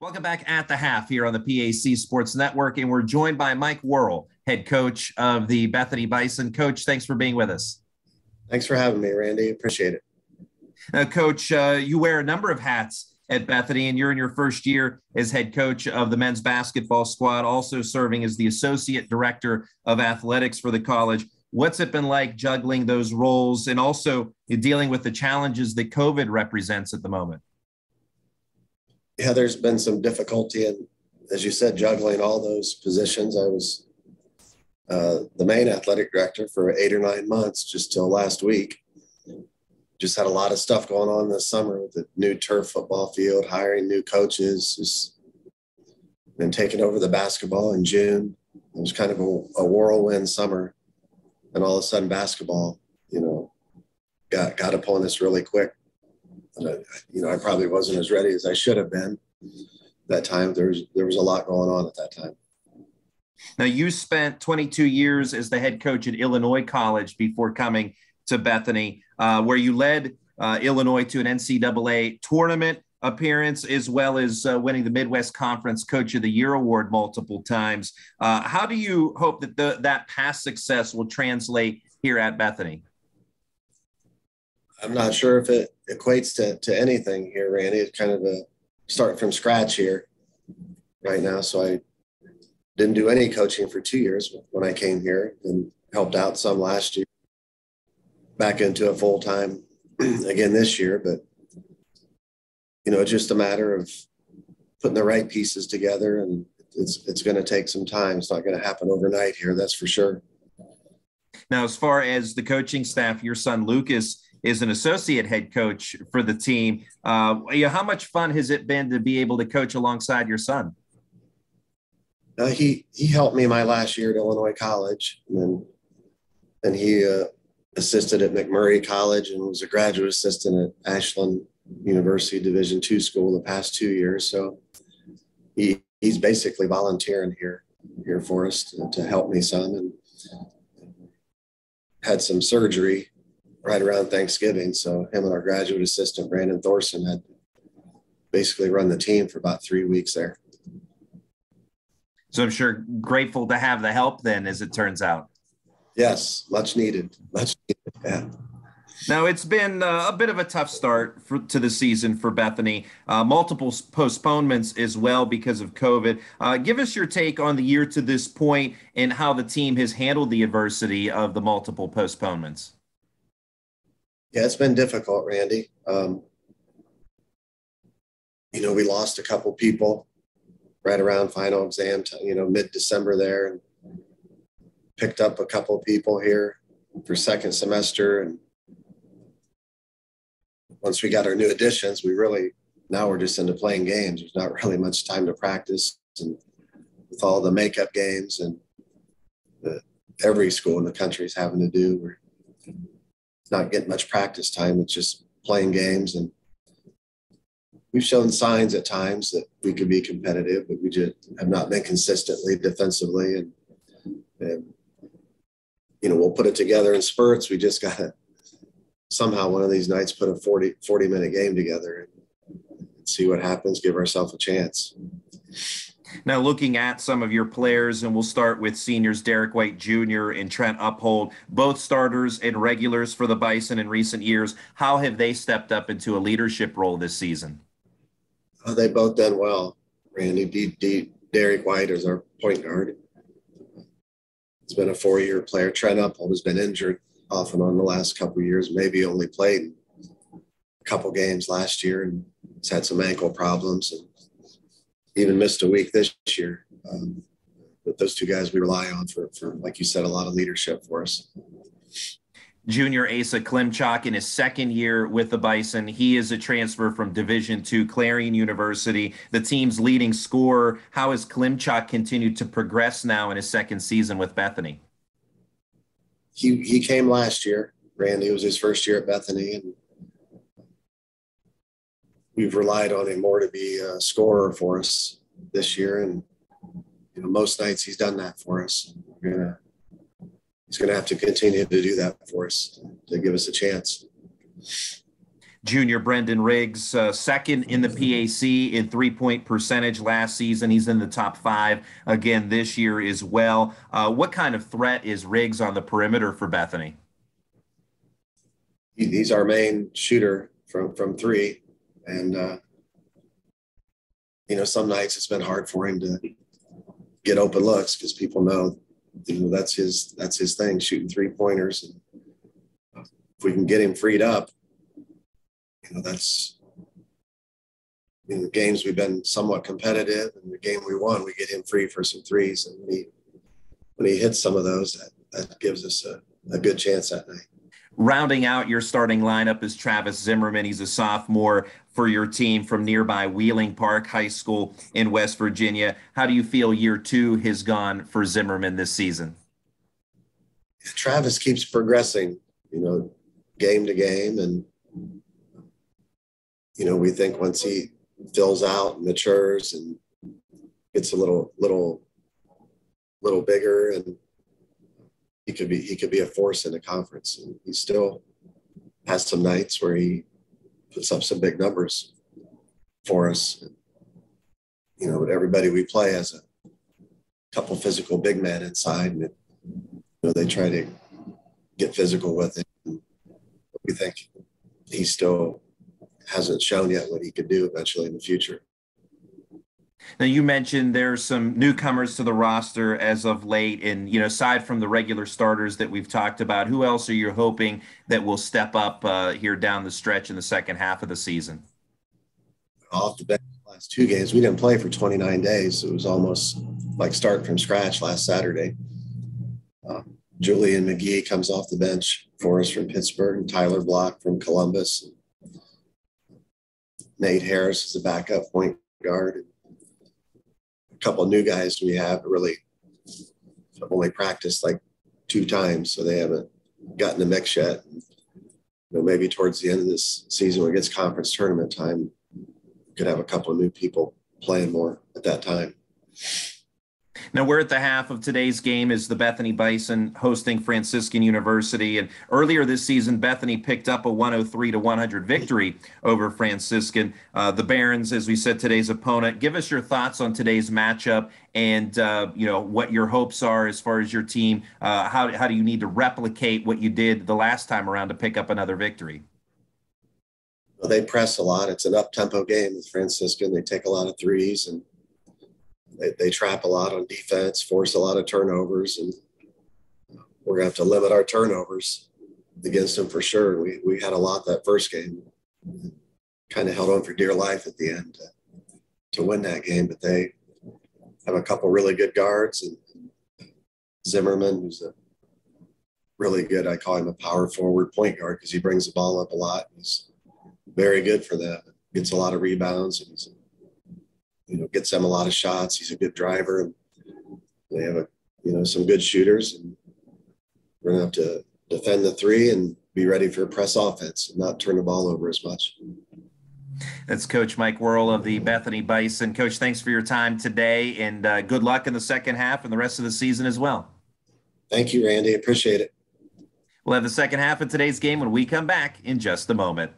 Welcome back at the half here on the PAC Sports Network, and we're joined by Mike Worrell, head coach of the Bethany Bison. Coach, thanks for being with us. Thanks for having me, Randy. Appreciate it. Uh, coach, uh, you wear a number of hats at Bethany, and you're in your first year as head coach of the men's basketball squad, also serving as the associate director of athletics for the college. What's it been like juggling those roles and also dealing with the challenges that COVID represents at the moment? Yeah, there's been some difficulty in, as you said, juggling all those positions. I was uh, the main athletic director for eight or nine months just till last week. Just had a lot of stuff going on this summer with the new turf football field, hiring new coaches, just then taking over the basketball in June. It was kind of a, a whirlwind summer, and all of a sudden, basketball, you know, got got upon us really quick you know, I probably wasn't as ready as I should have been that time. There was there was a lot going on at that time. Now you spent 22 years as the head coach at Illinois College before coming to Bethany, uh, where you led uh, Illinois to an NCAA tournament appearance as well as uh, winning the Midwest Conference Coach of the Year award multiple times. Uh, how do you hope that the, that past success will translate here at Bethany? I'm not sure if it equates to, to anything here, Randy. It's kind of a start from scratch here right now. So I didn't do any coaching for two years when I came here and helped out some last year. Back into a full time again this year, but you know, it's just a matter of putting the right pieces together and it's it's going to take some time. It's not going to happen overnight here, that's for sure. Now, as far as the coaching staff, your son Lucas is an associate head coach for the team. Uh, how much fun has it been to be able to coach alongside your son? Uh, he he helped me my last year at Illinois College, and then and he uh, assisted at McMurry College and was a graduate assistant at Ashland University Division two school the past two years. So he he's basically volunteering here here for us to, to help me some and had some surgery right around Thanksgiving. So him and our graduate assistant Brandon Thorson had basically run the team for about three weeks there. So I'm sure grateful to have the help then, as it turns out. Yes, much needed. Much needed. Yeah. Now it's been uh, a bit of a tough start for, to the season for Bethany. Uh, multiple postponements as well because of COVID. Uh, give us your take on the year to this point and how the team has handled the adversity of the multiple postponements. Yeah, it's been difficult, Randy. Um, you know, we lost a couple people right around final exam, time, you know, mid December there, and picked up a couple people here for second semester. And once we got our new additions, we really now we're just into playing games. There's not really much time to practice, and with all the makeup games and the, every school in the country is having to do, we're not getting much practice time. It's just playing games. And we've shown signs at times that we could be competitive, but we just have not been consistently defensively. And, and you know, we'll put it together in spurts. We just got to somehow one of these nights put a 40, 40 minute game together and see what happens, give ourselves a chance. Now, looking at some of your players, and we'll start with seniors Derek White Jr. and Trent Uphold, both starters and regulars for the Bison in recent years. How have they stepped up into a leadership role this season? Oh, they both done well. Randy D, D, Derek White is our point guard. He's been a four-year player. Trent Uphold has been injured off and on the last couple years. Maybe only played a couple games last year, and he's had some ankle problems. And even missed a week this year. Um, but those two guys we rely on for, for, like you said, a lot of leadership for us. Junior Asa Klimchak in his second year with the Bison. He is a transfer from Division Two Clarion University, the team's leading scorer. How has Klimchak continued to progress now in his second season with Bethany? He he came last year. Randy it was his first year at Bethany, and we've relied on him more to be a scorer for us this year. And you know, most nights he's done that for us. We're gonna he's gonna have to continue to do that for us to give us a chance. junior Brendan Riggs, uh, second in the PAC in three point percentage last season. He's in the top five again this year as well. Uh, what kind of threat is Riggs on the perimeter for Bethany? He's our main shooter from from three, and uh, you know some nights it's been hard for him to get open looks because people know you know that's his that's his thing shooting three pointers and if we can get him freed up you know that's in the games we've been somewhat competitive and the game we won we get him free for some threes. And when he when he hits some of those that, that gives us a, a good chance that night rounding out your starting lineup is Travis Zimmerman. He's a sophomore for your team from nearby Wheeling Park High School in West Virginia. How do you feel year two has gone for Zimmerman this season? Travis keeps progressing, you know, game to game. And, you know, we think once he fills out matures and gets a little, little, little bigger and he could be he could be a force in a conference. And he still has some nights where he puts up some big numbers for us. And, you know, everybody we play has a couple physical big men inside, and it, you know they try to get physical with him. We think he still hasn't shown yet what he could do eventually in the future. Now you mentioned there's some newcomers to the roster as of late, and you know, aside from the regular starters that we've talked about, who else are you hoping that will step up uh, here down the stretch in the second half of the season? Off the bench, last two games we didn't play for 29 days. It was almost like starting from scratch last Saturday. Uh, Julian McGee comes off the bench for us from Pittsburgh, and Tyler Block from Columbus. Nate Harris is a backup point guard couple new guys we have really only practiced like two times, so they haven't gotten the mix yet. You know, maybe towards the end of this season, when it gets conference tournament time, could have a couple of new people playing more at that time. Now we're at the half of today's game is the Bethany Bison hosting Franciscan University. And earlier this season, Bethany picked up a 103 to 100 victory over Franciscan. Uh, the Barons, as we said, today's opponent. Give us your thoughts on today's matchup and uh, you know what your hopes are as far as your team. Uh, how, how do you need to replicate what you did the last time around to pick up another victory? Well, they press a lot. It's an up tempo game with Franciscan. They take a lot of threes and they, they trap a lot on defense, force a lot of turnovers, and we're to have to limit our turnovers against them for sure. We, we had a lot that first game, kind of held on for dear life at the end to, to win that game, but they have a couple really good guards and Zimmerman, who's a really good, I call him a power forward point guard because he brings the ball up a lot. He's very good for that. Gets a lot of rebounds and he's you know, gets them a lot of shots. He's a good driver. And they have a, you know, some good shooters. And we're going to have to defend the three and be ready for press offense and not turn the ball over as much. That's Coach Mike Worrell of the Bethany Bison. Coach, thanks for your time today and uh, good luck in the second half and the rest of the season as well. Thank you, Randy. Appreciate it. We'll have the second half of today's game when we come back in just a moment.